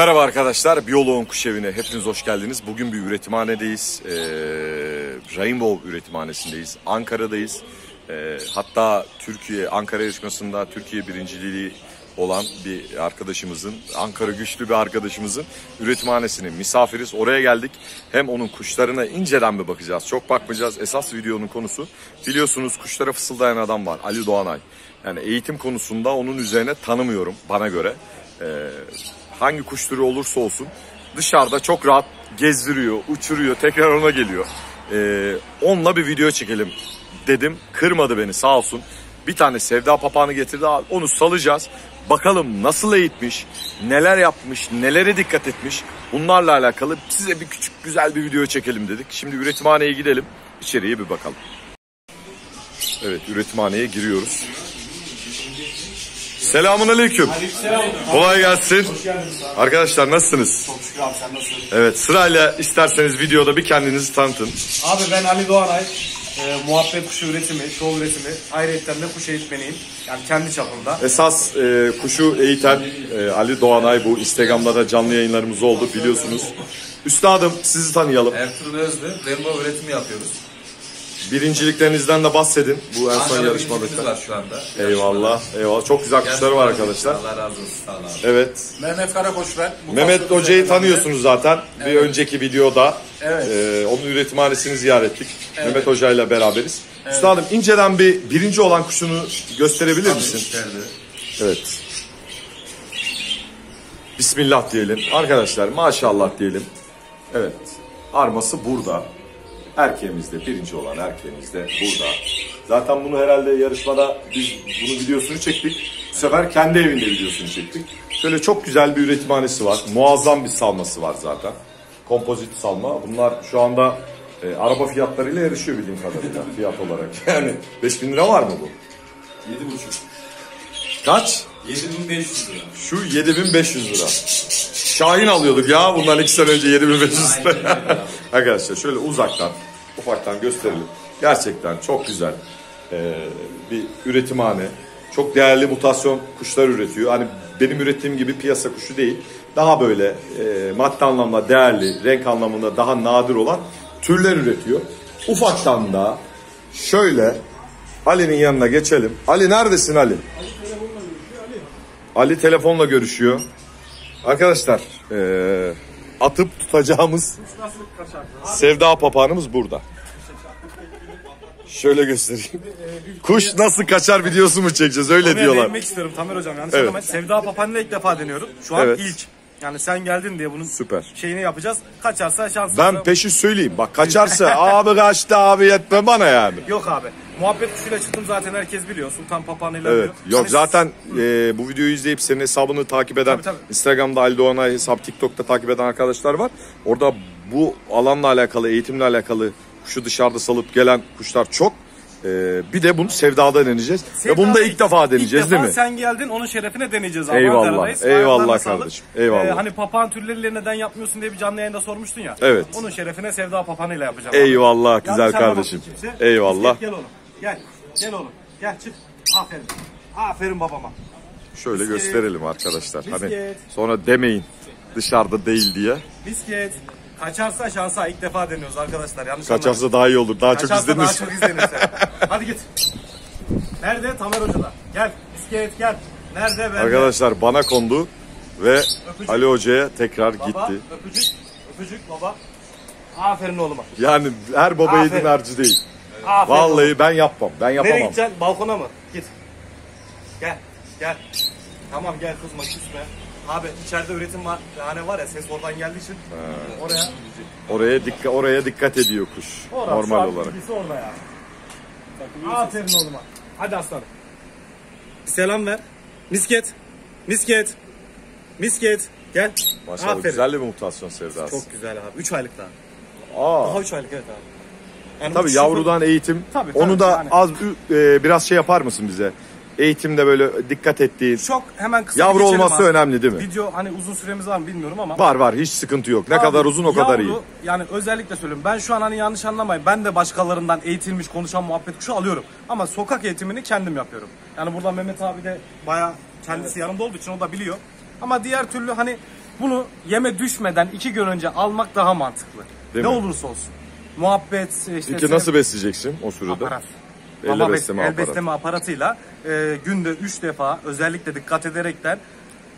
Merhaba arkadaşlar, Biyoloğun Kuş Evi'ne hepiniz hoş geldiniz. Bugün bir üretimhanedeyiz. Ee, Rainbow üretimhanesindeyiz. Ankara'dayız. Ee, hatta Türkiye, Ankara yarışmasında Türkiye birinciliği olan bir arkadaşımızın, Ankara güçlü bir arkadaşımızın üretimhanesinin misafiriz. Oraya geldik. Hem onun kuşlarına inceden bir bakacağız. Çok bakmayacağız. Esas videonun konusu biliyorsunuz kuşlara fısıldayan adam var. Ali Doğanay. Yani eğitim konusunda onun üzerine tanımıyorum bana göre. Ee, hangi kuş türü olursa olsun dışarıda çok rahat gezdiriyor, uçuruyor, tekrar ona geliyor. Ee, onunla bir video çekelim dedim. Kırmadı beni sağ olsun. Bir tane sevda papağanı getirdi. Onu salacağız. Bakalım nasıl eğitmiş, neler yapmış, nelere dikkat etmiş. Bunlarla alakalı size bir küçük güzel bir video çekelim dedik. Şimdi üretimhaneye gidelim. İçeriye bir bakalım. Evet üretimhaneye giriyoruz. Selamun aleyküm. Kolay gelsin. Arkadaşlar nasılsınız? Çok şükür abi sen nasılsın? Evet sırayla isterseniz videoda bir kendinizi tanıtın. Abi ben Ali Doğanay. E, muhabbet kuşu üretimi, şov üretimi, ayrıca de kuş eğitmeniyim. Yani kendi çapımda. Esas e, kuşu eğiten e, Ali Doğanay bu Instagram'da da canlı yayınlarımız oldu biliyorsunuz. Üstadım sizi tanıyalım. Ertuğrul Özlü, Rainbow üretimi yapıyoruz. Birinciliklerinizden de bahsedin bu en son Ankara yarışmada. birincimiz var şu anda. Eyvallah, eyvallah. Çok güzel kuşları var arkadaşlar. Allah razı olsun. Sağ olun abi. Evet. Mehmet Karakoç ben. Bu Mehmet Hoca'yı tanıyorsunuz zaten. Bir önceki videoda Evet. e, onun üretimhanesini ziyaret ettik. Mehmet Hoca ile beraberiz. Üstadım inceden bir birinci olan kuşunu gösterebilir misin? İçeride. Evet. Bismillah diyelim. Arkadaşlar maşallah diyelim. Evet. Arması burada. Erkeğimizde, birinci olan erkeğimizde burada. Zaten bunu herhalde yarışmada biz bunu videosunu çektik. Bu sefer kendi evinde videosunu çektik. Şöyle çok güzel bir üretimhanesi var. Muazzam bir salması var zaten. Kompozit salma. Bunlar şu anda e, araba fiyatlarıyla yarışıyor bildiğim kadarıyla fiyat olarak. Yani 5000 lira var mı bu? 7,5. Kaç? 7500 lira. Şu 7500 lira. Şahin alıyorduk ya bundan iki sene önce 7500 lira. Arkadaşlar şöyle uzaktan, ufaktan gösterelim. Gerçekten çok güzel ee, bir üretimhane. Çok değerli mutasyon kuşlar üretiyor. Hani benim ürettiğim gibi piyasa kuşu değil. Daha böyle e, madde anlamda değerli, renk anlamında daha nadir olan türler üretiyor. Ufaktan da şöyle Ali'nin yanına geçelim. Ali neredesin Ali? Ali telefonla görüşüyor. Arkadaşlar eee, atıp tutacağımız sevda papağanımız burada. Şöyle göstereyim. Kuş nasıl kaçar videosu mu çekeceğiz öyle Konuya diyorlar. değinmek istiyorum Tamer Hocam. Yanlış Evet. anlamayın. Sevda Papan'la ilk defa deniyorum. Şu an Evet. ilk. Yani sen geldin diye bunun Süper. şeyini yapacağız. Kaçarsa şanslı. Ben peşi söyleyeyim. Bak kaçarsa abi kaçtı abi yetme bana yani. Yok abi. Muhabbet kuşuyla çıktım zaten herkes biliyor. Sultan Papan'ıyla Evet. biliyor. Yok Hani zaten e, bu videoyu izleyip senin hesabını takip eden Tabii, tabii. Instagram'da Ali Doğanay hesap, TikTok'ta takip eden arkadaşlar var. Orada bu alanla alakalı, eğitimle alakalı kuşu dışarıda salıp gelen kuşlar çok. E, bir de bunu sevdada deneyeceğiz. Ve bunu da ilk defa deneyeceğiz İlk değil defa mi? sen geldin onun şerefine deneyeceğiz. Eyvallah, Ankara'dayız. eyvallah Ayaklarına sağlık. kardeşim, eyvallah. hani papağan türleriyle neden yapmıyorsun diye bir canlı yayında sormuştun ya. Evet. Onun şerefine sevda papağanıyla yapacağım. Eyvallah Yanlış güzel anlamasın kardeşim. kimse. Eyvallah. Gel oğlum. Gel. Gel oğlum. Gel çık. Aferin. Aferin babama. Şöyle gösterelim arkadaşlar. Hani Bisket. sonra demeyin dışarıda değil diye. Bisket. Kaçarsa şansa ilk defa deniyoruz arkadaşlar. Yanlış Kaçarsa daha iyi olur. Daha çok Kaçarsa izlenir. daha çok izlenirse. Hadi git. Nerede? Tamer Hoca'da. Gel. Bisket gel. Nerede? Bende. Arkadaşlar bana kondu ve Öpücük. Ali Hoca'ya tekrar Baba, gitti. öpücük. Öpücük baba. Aferin oğluma. Yani her baba yiğidin Aferin. harcı değil. Aferin oğluma. Vallahi ben yapmam. Ben Nereye yapamam. gideceksin? Balkona mı? Git. Gel. Gel. Tamam gel kızma küsme. Abi içeride üretim var. Yani var ya ses oradan geldiği için oraya Oraya dikkat oraya dikkat ediyor kuş. orası normal abi, olarak. bilgisi orada ya. Aferin oğluma. Hadi aslanım. Selam ver. Misket. Misket. Misket. Gel. Maşallah Aferin. güzel bir mutasyon sevdası. Çok güzel abi. 3 aylık daha. Aa, Daha 3 aylık evet abi. Yani tabii bu yavrudan eğitim. Tabii, Onu tabii, da yani. az e, biraz şey yapar mısın bize? Eğitimde böyle dikkat ettiğin. Çok hemen kısa Yavru olması abi. önemli değil mi? Video hani uzun süremiz var mı bilmiyorum ama. Var var hiç sıkıntı yok. Ne Abi, kadar uzun o kadar iyi. yavru, Yani özellikle söylüyorum. Ben şu an hani yanlış anlamayın. Ben de başkalarından eğitilmiş konuşan muhabbet kuşu alıyorum. Ama sokak eğitimini kendim yapıyorum. Yani burada Mehmet abi de baya kendisi yanımda olduğu için o da biliyor. Ama diğer türlü hani bunu yeme düşmeden iki gün önce almak daha mantıklı. Değil ne mi? olursa olsun. Muhabbet işte. Peki nasıl besleyeceksin o sürede? Aparat. Elle besleme el besleme aparatıyla e, günde 3 defa özellikle dikkat ederekten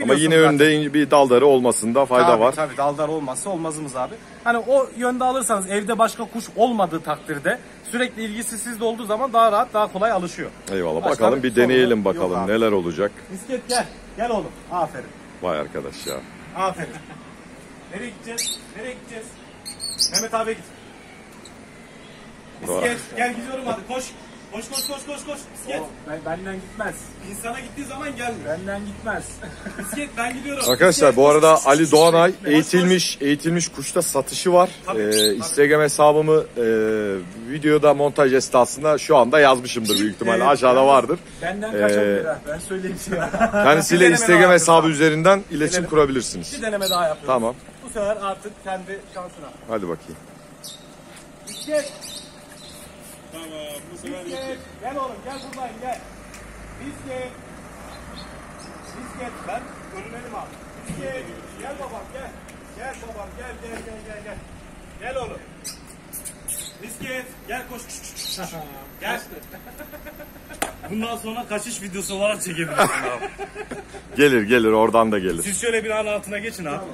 Ama yine zaten- önde bir daldarı olmasında fayda tabii, var. Tabii daldar olmazsa olmazımız abi. Hani o yönde alırsanız evde başka kuş olmadığı takdirde sürekli ilgisi sizde olduğu zaman daha rahat daha kolay alışıyor. Eyvallah. Başka bakalım bir deneyelim bakalım neler olacak. Misket gel. Gel oğlum. Aferin. Vay arkadaş ya. Aferin. Nereye gideceğiz? Nereye gideceğiz? Mehmet abi git. Misket gel gidiyorum hadi koş. Koş koş koş koş koş. Misket. Ben, benden gitmez. İnsana gittiği zaman gelmiyor. Benden gitmez. Misket ben gidiyorum. Arkadaşlar bu arada Ali Doğanay eğitilmiş eğitilmiş kuşta satışı var. Tabii, Ee, tabii. Instagram hesabımı e, videoda montaj esnasında şu anda yazmışımdır büyük ihtimalle. Evet, Aşağıda evet. vardır. Benden Ee, kaçabilir ha. Ben söyleyeyim sana. Kendisiyle deneme Instagram daha hesabı yapıyoruz üzerinden iletişim Denelim. kurabilirsiniz. Bir deneme daha yapıyoruz. Tamam. Bu sefer artık kendi şansına. Hadi bakayım. Misket. Misket. Gel oğlum gel buradayım gel. Misket. Misket. Ben önümenim abi. Misket. Gel babam gel. Gel babam gel gel gel gel gel. Gel oğlum. Misket. Gel koş. gel. Bundan sonra kaçış videosu olarak çekebilirsin abi. Gelir gelir oradan da gelir. Siz şöyle bir an altına geçin abi.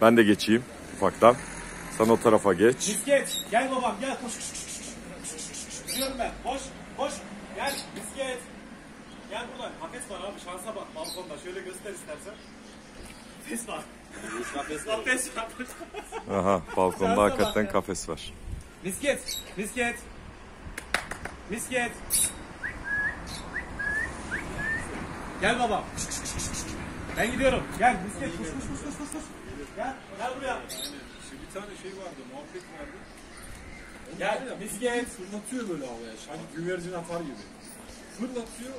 Ben de geçeyim ufaktan. Sen o tarafa geç. Misket. Gel babam gel koş. Diyorum ben. Koş. Koş. Gel. Misket. Gel buradan. Kafes var abi. Şansa bak balkonda. Şöyle göster istersen. Kafes var. Kafes var. Aha balkonda Şansa bak hakikaten kafes var. Misket. Misket. Misket. Gel babam. Ben gidiyorum. Gel misket. Koş koş koş koş koş. koş. Gel. Gel buraya. bir tane şey vardı, muhabbet vardı. Gel. Misket. Fırlatıyor böyle havaya. Hani güvercin atar gibi. Fırlatıyor,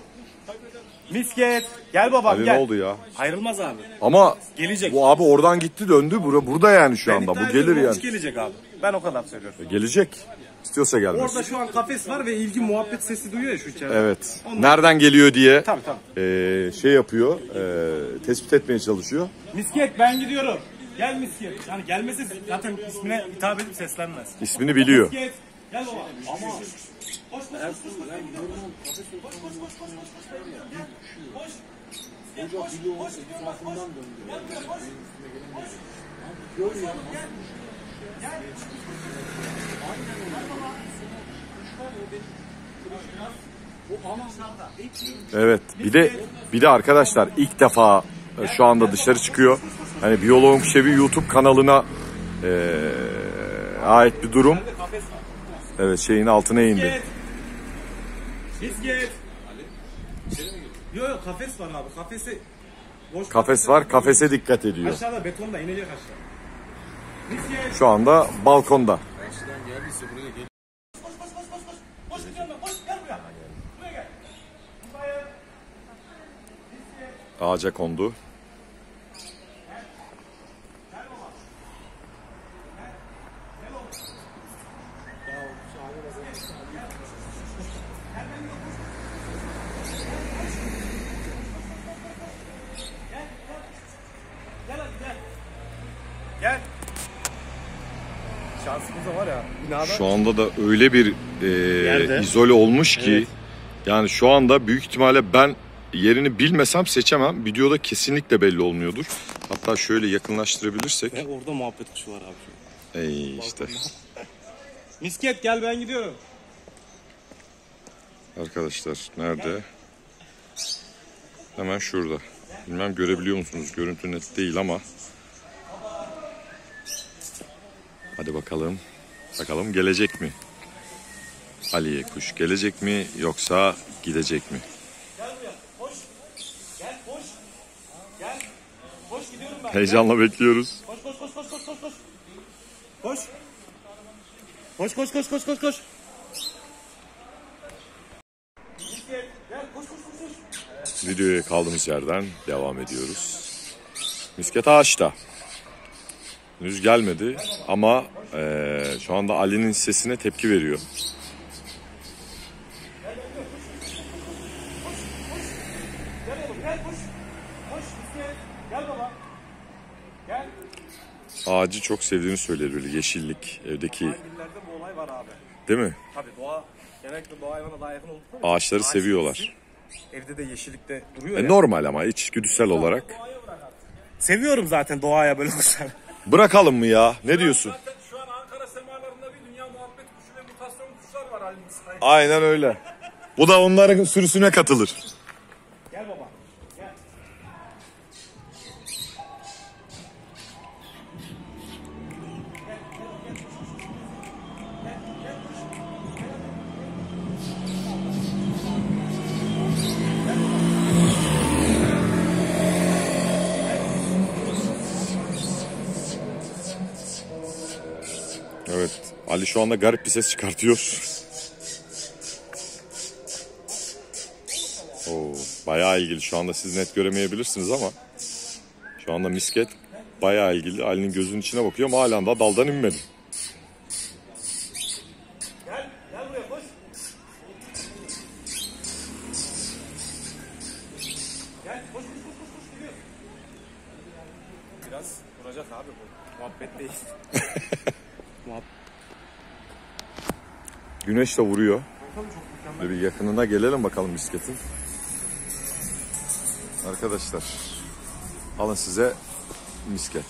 kaybeder. Misket. Gel babam Ali gel. ne oldu ya? Ayrılmaz abi. Ama Gelecek. bu abi oradan gitti döndü. Bura, burada yani şu anda. Bu gelir yani. gelecek abi. Ben o kadar söylüyorum. Gelecek. İstiyorsa gelmez. Orada şu an kafes var ve ilgi muhabbet sesi duyuyor ya şu içeride. Evet. Nereden geliyor diye Tabii tabii. eee, şey yapıyor. eee, tespit etmeye çalışıyor. Misket ben gidiyorum. Gel misket. Yani gelmesi zaten ismine hitap edip seslenmez. İsmini biliyor. Misket. Gel baba. Ama koş koş koş koş koş. Koş koş koş koş. Koş. Misket, koş, koş, gidiyorum bak, koş. Gel gel. Gel. Evet. Bir de bir de arkadaşlar ilk defa e, şu anda dışarı çıkıyor. Hani Biyoloğun Kuşevi YouTube kanalına eee, ait bir durum. Evet şeyin altına indi. Yok yok kafes var abi. Kafesi boş Kafes var. Kafese dikkat ediyor. Aşağıda betonda inecek aşağı. Şu anda balkonda. Koş koş koş koş koş. Koş gidiyorum ben. Koş gel buraya. Buraya gel. Buraya. Ağaca kondu. Gel hadi gel. Gel. Şansımıza var ya. Binada Şu anda da öyle bir e, Yerde. izole olmuş ki Evet. yani şu anda büyük ihtimalle ben yerini bilmesem seçemem. Videoda kesinlikle belli olmuyordur. Hatta şöyle yakınlaştırabilirsek. Ve orada muhabbet kuşu var abi. Ey işte Misket gel ben gidiyorum. arkadaşlar nerede? Hemen şurada. Bilmem görebiliyor musunuz? Görüntü net değil ama. Hadi bakalım. Bakalım gelecek mi? Ali'ye kuş gelecek mi yoksa gidecek mi? Heyecanla bekliyoruz. Koş koş koş koş koş koş koş. Koş. Koş koş koş koş koş koş. Videoya kaldığımız yerden devam ediyoruz. Misket ağaçta. Henüz gelmedi ama eee, şu anda Ali'nin sesine tepki veriyor. Ağacı çok sevdiğini söyledi böyle yeşillik evdeki Illerde bu olay var abi. değil mi? Tabii doğa, genellikle doğa hayvana daha yakın oldukları için Ağaçları ağaç seviyorlar. Evde de yeşillikte duruyor E, ya. normal ama içgüdüsel olarak. Seviyorum zaten doğaya böyle kuşlar. Bırakalım mı ya? Ne diyorsun? Zaten şu an Ankara semalarında bir dünya muhabbet kuşu ve mutasyon kuşlar var halimiz. Aynen öyle. Bu da onların sürüsüne katılır. Ali şu anda garip bir ses çıkartıyor. Oo, bayağı ilgili. Şu anda siz net göremeyebilirsiniz ama şu anda misket bayağı ilgili. Ali'nin gözünün içine bakıyor ama halen daha daldan inmedi. Güneş de vuruyor. Böyle bir yakınına gelelim bakalım misketin. Arkadaşlar alın size misket.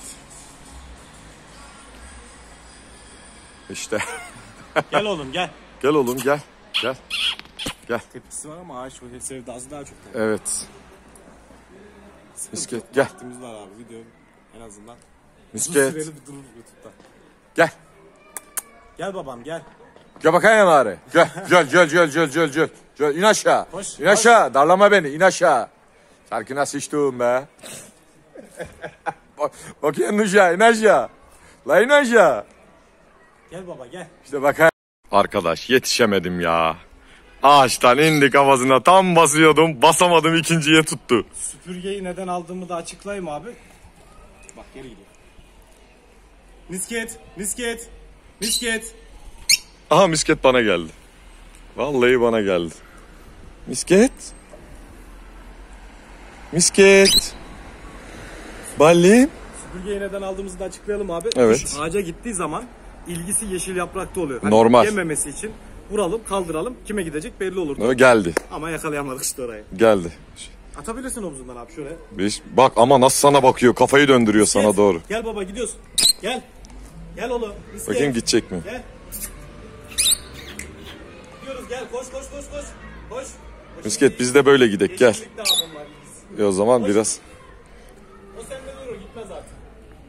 İşte gel oğlum gel. gel oğlum gel. Gel. Tepkisi var ama ağaç sevdası daha çok. Evet. Misket gel. Vaktimiz var abi video en azından. Misket bir durur YouTube'da. gel. Gel babam gel. Gel bakayım bari. Gel gel gel gel gel gel gel. Gel in aşağı. Koş, in aşağı. Darlama beni in aşağı. Şarkına sıçtım be. Bak, bakayım aşağı in aşağı. La in aşağı. Gel baba gel. İşte bakayım. Arkadaş yetişemedim ya. Ağaçtan indik havasına tam basıyordum. Basamadım ikinciye tuttu. Süpürgeyi neden aldığımı da açıklayayım abi. Bak geri gidiyor. Misket, misket, misket. Aha misket bana geldi. Vallahi bana geldi. Misket. Misket. Ballim. Süpürgeyi neden aldığımızı da açıklayalım abi. Evet. Kuş ağaca gittiği zaman ilgisi yeşil yaprakta oluyor. Hani Normal. Yememesi için vuralım, kaldıralım. Kime gidecek belli olur. O geldi. Ama yakalayamadık işte orayı. Geldi. Atabilirsin omzundan abi şöyle. Bir, bak ama nasıl sana bakıyor. Kafayı döndürüyor sana Gel. doğru. Gel baba gidiyorsun. Gel. Gel oğlum. Misket. Bakayım gidecek mi? Gel. Gel koş koş koş koş. Koş. Misket biz de böyle gidek gel. E o zaman biraz. O sende durur gitmez artık.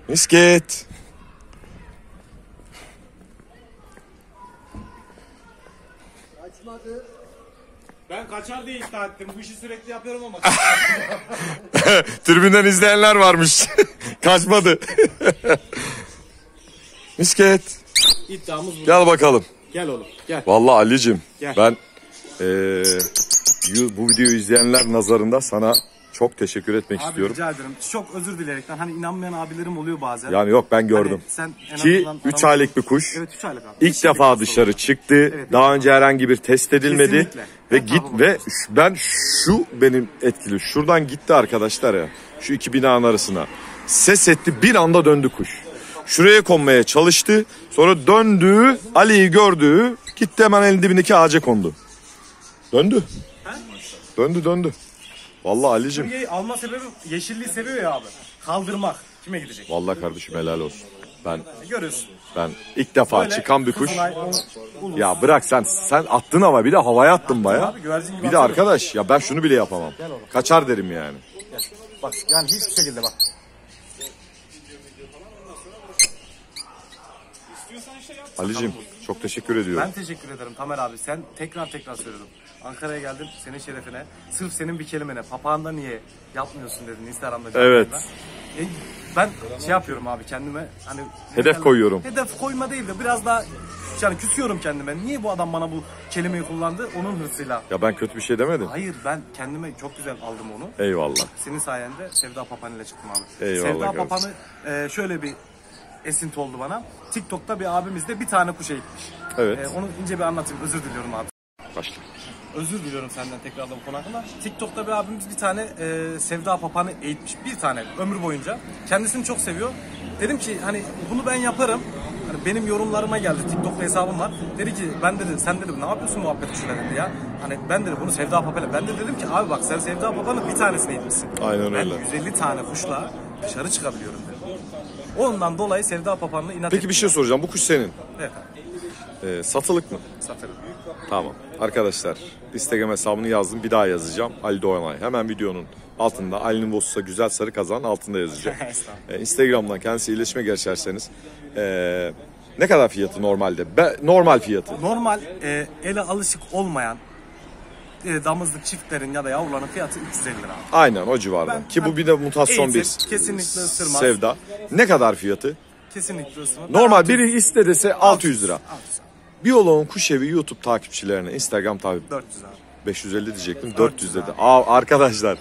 Misket. Ben kaçar diye iddia ettim. Bu işi sürekli yapıyorum ama. Tribünden izleyenler varmış. Kaçmadı. Misket. İddiamız bu. Gel bakalım. Gel oğlum gel. Vallahi Ali'cim Gel. ben yu- bu videoyu izleyenler nazarında sana çok teşekkür etmek Abi istiyorum. rica ederim. Çok özür dileyerekten. Hani inanmayan abilerim oluyor bazen. Yani yok ben gördüm. Hani sen en Ki azından 3 adamı- aylık bir kuş. Evet 3 aylık abi. İlk Hiç defa şekilde dışarı sorun. çıktı. Evet. Daha önce herhangi bir test edilmedi Kesinlikle. ve Ben git tabii ve ben şu benim etkili. Şuradan gitti arkadaşlar ya. Şu iki binanın arasına. Ses etti bir anda döndü kuş. Şuraya konmaya çalıştı. Sonra döndü. Ali'yi gördü. Gitti hemen elin dibindeki ağaca kondu. Döndü. Döndü döndü. Vallahi Ali'cim. Alma sebebim yeşilliği seviyor ya abi. Kaldırmak. Kime gidecek? Vallahi kardeşim helal olsun. Ben Görüyorsun. ben ilk defa Böyle çıkan bir kuş. Kızılay, ulus. Ya bırak sen sen attın ama bir de havaya attın baya. abi, güvercin gibi Bir de atıyorum. arkadaş ya ben şunu bile yapamam. Kaçar derim yani. Bak yani hiçbir şekilde bak. Ali'cim çok teşekkür ediyorum. Ben teşekkür ederim Tamer abi. Sen tekrar tekrar söyledim. Ankara'ya geldim senin şerefine. Sırf senin bir kelimene papağanda niye yapmıyorsun dedin Instagram'da. Evet. E, ben şey yapıyorum abi kendime hani Hedef koyuyorum. Hedef koyma değil de biraz daha yani küsüyorum kendime. Niye bu adam bana bu kelimeyi kullandı? Onun hırsıyla. Ya ben kötü bir şey demedim. Hayır ben kendime çok güzel aldım onu. Eyvallah. Senin sayende Sevda Papan ile çıktım abi. Eyvallah Sevda kardeşim. Papan'ı e, şöyle bir esinti oldu bana. TikTok'ta bir abimiz de bir tane kuş eğitmiş. Evet. E, onu ince bir anlatayım. Özür diliyorum abi. Başla. özür diliyorum senden tekrardan bu konu hakkında. TikTok'ta bir abimiz bir tane e, sevda papağanı eğitmiş. Bir tane ömür boyunca. Kendisini çok seviyor. Dedim ki hani bunu ben yaparım. Hani benim yorumlarıma geldi. TikTok'ta hesabım var. Dedi ki ben dedi sen dedi ne yapıyorsun muhabbet kuşuna dedi ya. Hani ben dedi bunu sevda papağanı. Ben de dedim ki abi bak sen sevda papağanı bir tanesini eğitmişsin. Aynen öyle. Ben 150 tane kuşla dışarı çıkabiliyorum dedim. Ondan dolayı sevda papağanına inat Peki bir şey soracağım. Bu kuş senin. Evet. Ee, satılık mı? Satarım. Tamam. Arkadaşlar Instagram hesabını yazdım. Bir daha yazacağım. Ali Doğanay. Hemen videonun altında Ali'nin Bosus'a güzel sarı kazan altında yazacağım. Ee, Instagram'dan kendisiyle iletişime geçerseniz ee, ne kadar fiyatı normalde? Be- normal fiyatı. Normal e, ele alışık olmayan e, damızlık çiftlerin ya da yavruların fiyatı 350 lira. Aynen o civarda. Ben- Ki bu bir de mutasyon Eğitim, bir kesinlikle ısırmaz. sevda. Ne kadar fiyatı? Kesinlikle ısırmaz. Normal biri iste dese 600 lira. 600 abi. Biyoloğun Kuşevi YouTube takipçilerine Instagram takip 400 abi. 550 diyecektim 400 dedi. Aa, arkadaşlar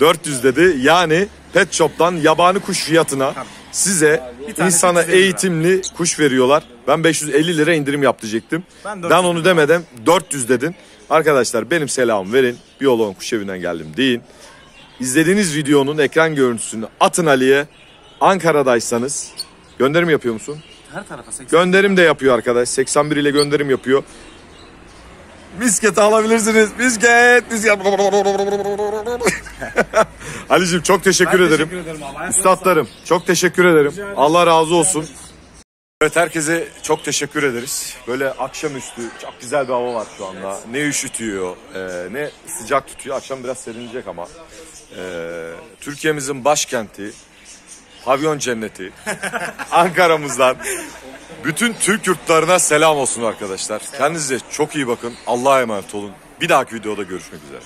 400 dedi yani pet shop'tan yabani kuş fiyatına size Bir tanesi insana 350 lira. eğitimli kuş veriyorlar. Ben 550 lira indirim yap diyecektim. Ben Ben, 400 onu demedim 400 dedin. Arkadaşlar benim selamı verin. Biyoloğun kuş evinden geldim deyin. İzlediğiniz videonun ekran görüntüsünü atın Ali'ye. Ankara'daysanız gönderim yapıyor musun? Her tarafa 80. Gönderim de yapıyor arkadaş. 81 ile gönderim yapıyor. Misket alabilirsiniz. Misket. Misket. Ali'cim çok teşekkür Ben ederim. Teşekkür ederim Üstadlarım çok teşekkür ederim. Allah razı olsun. Evet herkese çok teşekkür ederiz. Böyle akşamüstü çok güzel bir hava var şu anda. Ne üşütüyor, e, ne sıcak tutuyor. Akşam biraz serinleyecek ama. E, Türkiye'mizin başkenti, pavyon cenneti, Ankara'mızdan bütün Türk yurtlarına selam olsun arkadaşlar. Kendinize çok iyi bakın. Allah'a emanet olun. Bir dahaki videoda görüşmek üzere.